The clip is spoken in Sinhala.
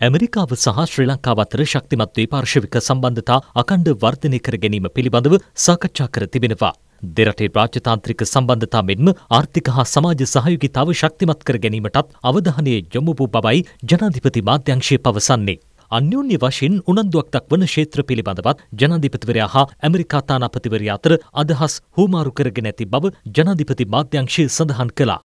ඇමරිකාව සහ ශ්‍රී ලංකාව අතර ශක්තිමත් ද්වීපාර්ශවික සම්බන්ධතා අකණ්ඩ වර්ධනය කර ගැනීම පිළිබඳව සාකච්ඡා කර තිබෙනවා. දෙරටේ රාජතාන්ත්‍රික සම්බන්ධතා මෙන්ම ආර්ථික හා සමාජ සහයෝගිතාව ශක්තිමත් කර ගැනීමටත් අවධානය යොමු වූ බවයි ජනාධිපති මාධ්‍යංශය පවසන්නේ. අන්‍යෝන්‍ය වශයෙන් උනන්දුවක් දක්වන ක්ෂේත්‍ර පිළිබඳවත් ජනාධිපතිවරයා හා ඇමරිකා තානාපතිවරයා අතර අදහස් හුවමාරු කරගෙන ඇති බව ජනාධිපති මාධ්‍යංශය සඳහන් කළා.